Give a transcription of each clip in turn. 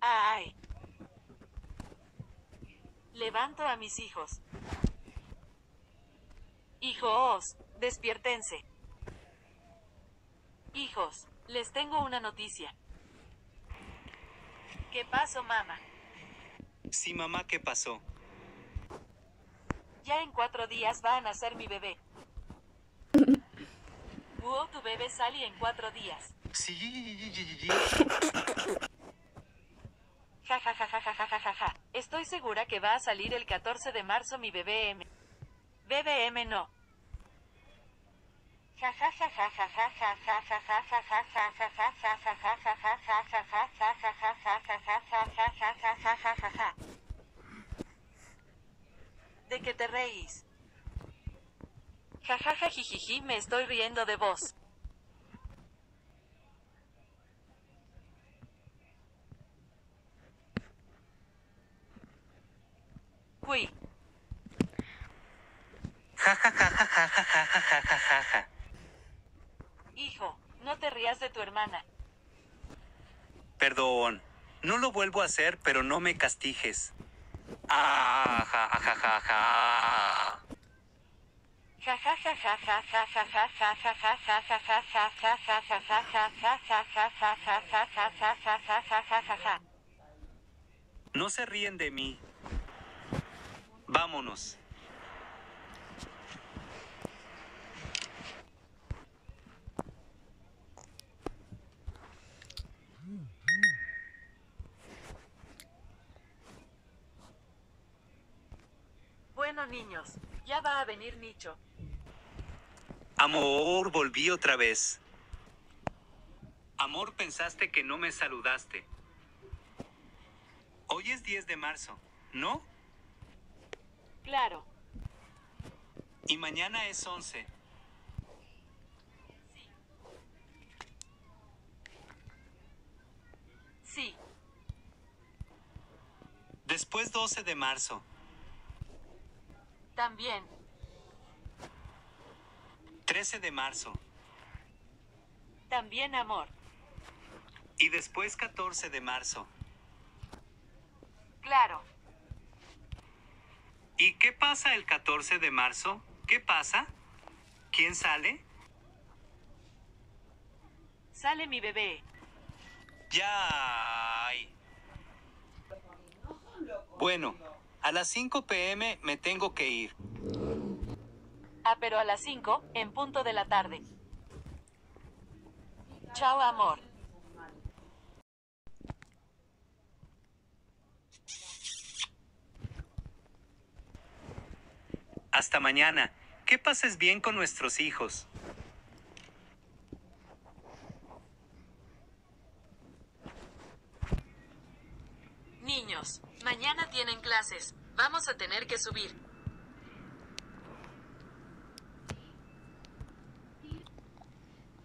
Ay. Levanto a mis hijos. Hijos, despiértense. Hijos, les tengo una noticia. ¿Qué pasó, mamá? Sí, mamá, ¿qué pasó? Ya en cuatro días va a nacer mi bebé. Wow, tu bebé sale en cuatro días. Sí. Estoy segura que va a salir el 14 de marzo mi BBM. BBM no. ¿De qué te reís? Jajaja me estoy riendo de vos. hacer, pero no me castigues. No se ríen de mí. Vámonos. Bueno niños, ya va a venir Nicho. Amor, volví otra vez. Amor, pensaste que no me saludaste. Hoy es 10 de marzo, ¿no? Claro, Y mañana es 11. sí, Después 12 de marzo. También, 13 de marzo. también amor. Y después 14 de marzo. Claro, ¿Y qué pasa el 14 de marzo? ¿Qué pasa? ¿Quién sale? sale mi bebé. Ya. Bueno, a las 5 pm me tengo que ir. Ah, pero a las 5, en punto de la tarde. Chao amor. Hasta mañana. Que pases bien con nuestros hijos. Mañana tienen clases. Vamos a tener que subir.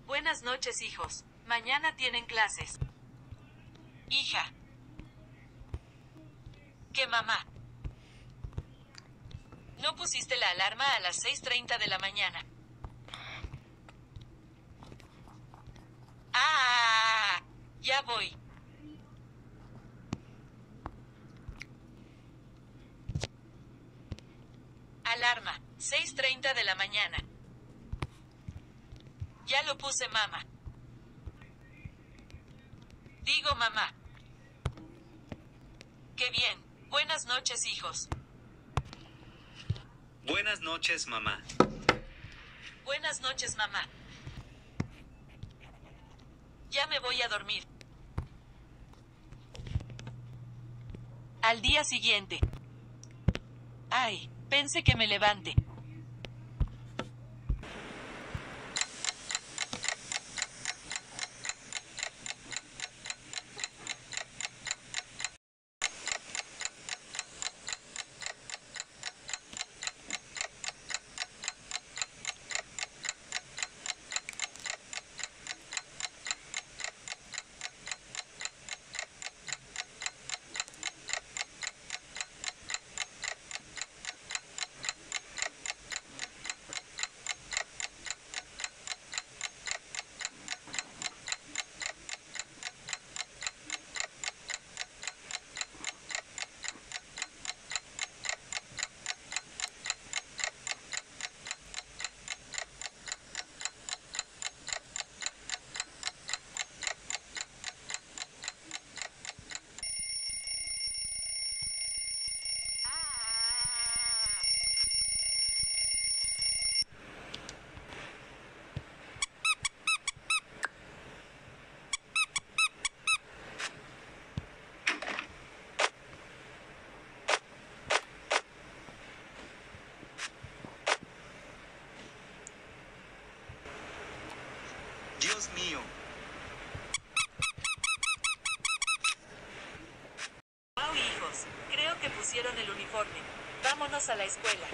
Buenas noches, hijos. Mañana tienen clases. Hija. ¿Qué mamá? No pusiste la alarma a las 6.30 de la mañana. Ah, ya voy. Alarma, 6.30 de la mañana. Ya lo puse mamá. Digo mamá. Qué bien. Buenas noches, hijos. Buenas noches, mamá. Buenas noches, mamá. Ya me voy a dormir. Al día siguiente. Ay, pensé que me levante. Pusieron el uniforme. Vámonos a la escuela.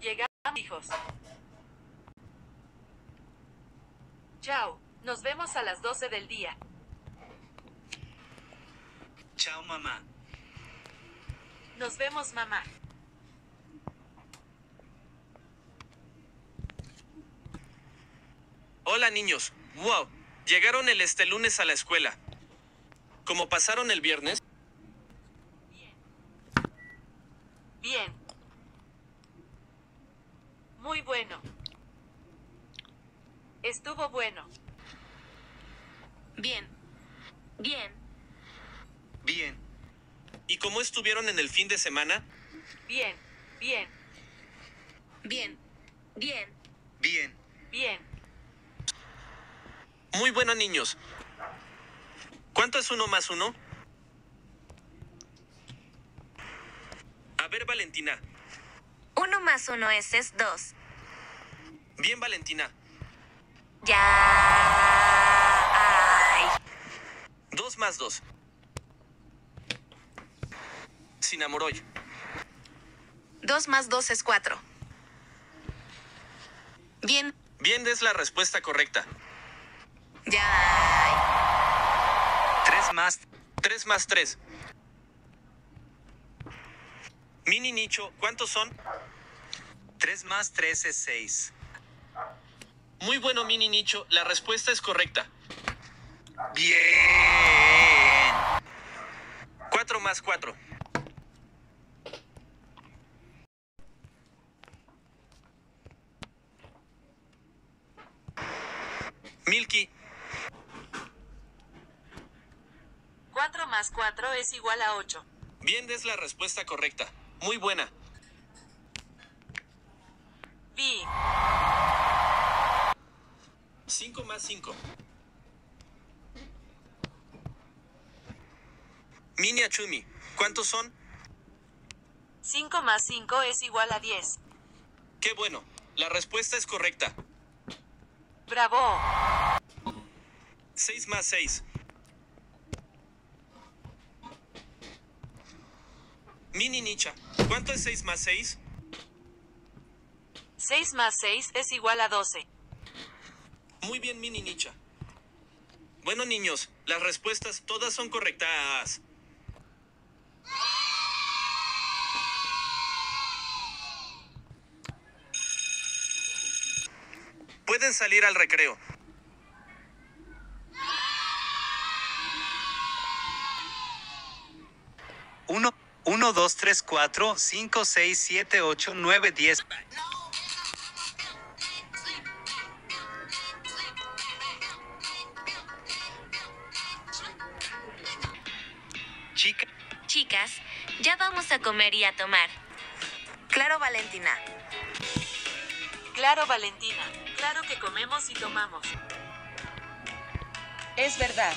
Llegamos, hijos. Chao, nos vemos a las 12 del día. Chao, mamá. Nos vemos, mamá. Hola niños. Wow. Llegaron el este lunes a la escuela. ¿Cómo pasaron el viernes? Bien. Muy bueno. Estuvo bueno. Bien. Bien. Bien. ¿Y cómo estuvieron en el fin de semana? Bien. Bien. Bien. Bien. Bien. Bien. Muy bueno niños. ¿Cuánto es uno más uno? A ver, Valentina. Uno más uno es, es dos. Bien, Valentina. Ya. Ay. Dos más dos. Sin amoroy. Dos más dos es cuatro. Bien. Bien es la respuesta correcta. Tres más. Tres más tres. Mini Nicho, ¿cuántos son? Tres más tres es seis. Muy bueno, Mini Nicho. La respuesta es correcta. Bien. Cuatro más cuatro. Milky, 4 más 4 es igual a 8. bien es la respuesta correcta. Muy buena. Vi. 5 más 5. Mini Achumi, ¿cuántos son? 5 más 5 es igual a 10. Qué bueno. La respuesta es correcta. Bravo. 6 más 6. Mini Nicha, ¿cuánto es 6 más 6? 6 más 6 es igual a 12. Muy bien, Mini Nicha. Bueno, niños, las respuestas todas son correctas. Pueden salir al recreo. 1, 2, 3, 4, 5, 6, 7, 8, 9, 10. Chicas, ya vamos a comer y a tomar. Claro, Valentina. Claro, Valentina. Claro que comemos y tomamos. Es verdad.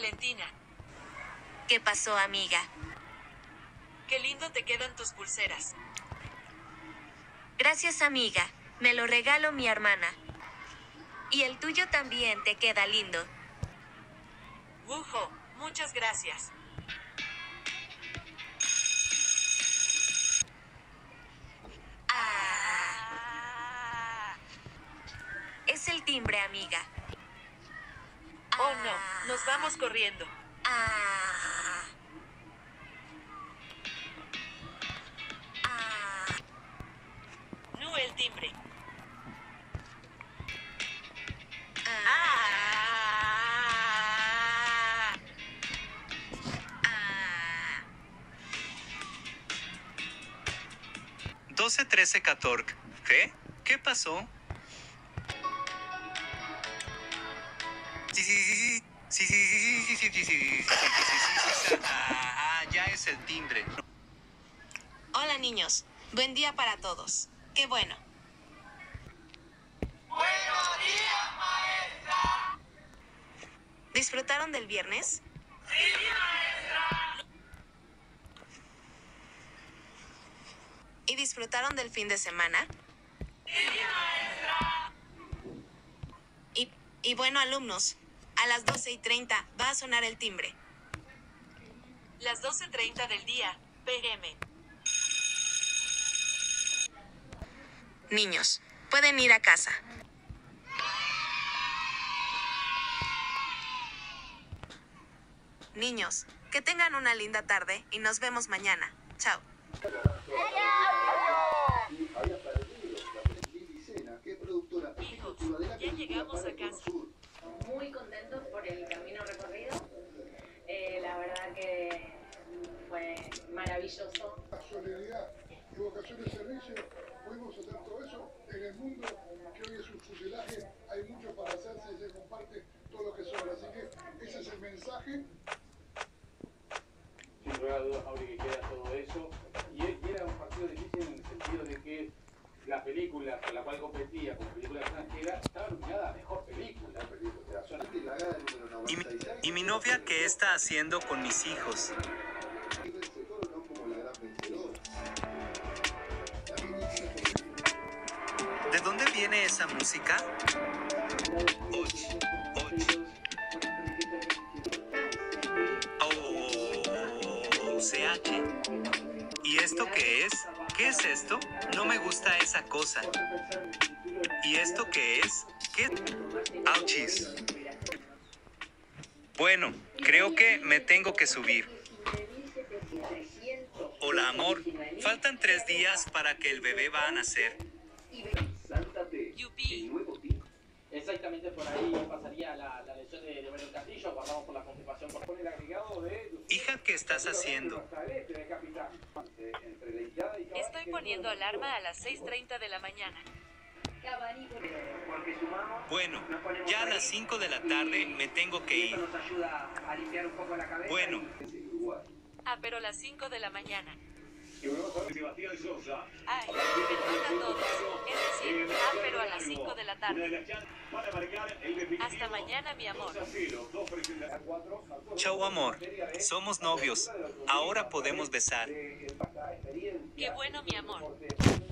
Valentina, ¿Qué pasó, amiga? qué lindo te quedan tus pulseras. Gracias, amiga. Me lo regaló mi hermana. Y el tuyo también te queda lindo. Wujo, muchas gracias. Ah, es el timbre, amiga. Oh no, nos vamos corriendo. Ah. Ah. No el timbre. Ah. Ah. 12, 13, 14. ¿Qué? ¿Qué pasó? Sí, sí, sí, sí. Sí, sí, sí, sí, sí, sí, sí, sí, sí, sí, sí, sí, sí, ah, ah, ya es el timbre. Hola niños, buen día para todos. Qué bueno. ¿Disfrutaron del viernes? ¿Y disfrutaron del fin de semana? Y, y bueno, alumnos, a las 12 y 30 va a sonar el timbre. Las 12.30 del día, PM. Niños, pueden ir a casa. Niños, que tengan una linda tarde y nos vemos mañana. Chao. Ya llegamos a casa. Muy contentos por el camino recorrido. Eh, la verdad que fue maravilloso. solidaridad y vocación de servicio, pudimos hacer todo eso en el mundo que hoy es un fuselaje, hay mucho para hacerse y se comparte todo lo que sobra. Así que ese es el mensaje sin lugar a dudas, Mauri, que queda todo eso. Y, y era un partido difícil en el sentido de que la película con la cual competía como película extranjera estaba nominada mejor. ¿Y mi, novia qué está haciendo con mis hijos? ¿De dónde viene esa música? Och, och. Oh, CH. ¿Y esto qué es? ¿Qué es esto? No me gusta esa cosa. ¿Y esto qué es? ¿Qué? Auchis. Bueno, creo que me tengo que subir. Hola, amor. Faltan tres días para que el bebé va a nacer. Yupi. Exactamente por ahí pasaría la, la lesión de, Belén Castillo, guardamos por la confirmación por el agregado de... Hija, ¿qué estás haciendo? Estoy poniendo alarma a las 6.30 de la mañana. Bueno, ya a las 5 de la tarde me tengo que ir. Bueno, Ah, pero las 5 de la mañana. Ay, perdón a todos. Es decir, ah, pero a las 5 de la tarde. Hasta mañana, mi amor. chau amor. Somos novios. Ahora podemos besar. Qué bueno, mi amor.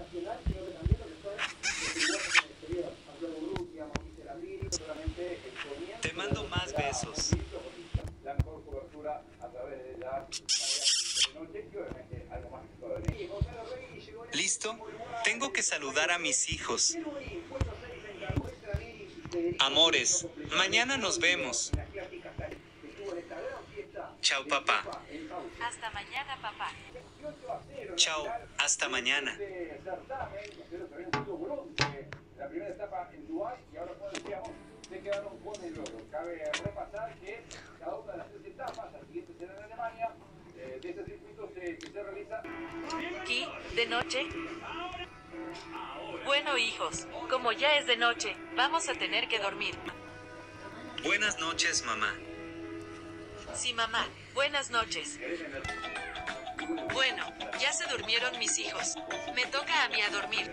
Te mando más besos. La mejor cobertura a través de la noche y obviamente algo más que Gonzalo Rey llegó ¿Listo? Tengo que saludar a mis hijos. Amores, mañana nos vemos. Chao, papá. Hasta mañana, papá. Chao, hasta mañana. de certamen, pero también tuvo bronce. La primera etapa en Dubái y ahora, Cabe repasar que cada una de las tres etapas, la siguiente será en Alemania, eh, de este circuito se, que se realiza ¿Aquí? ¿De noche? Bueno, hijos, como ya es de noche, vamos a tener que dormir. Buenas noches, mamá. Sí, mamá. Buenas noches. Bueno, ya se durmieron mis hijos. Me toca a mí a dormir.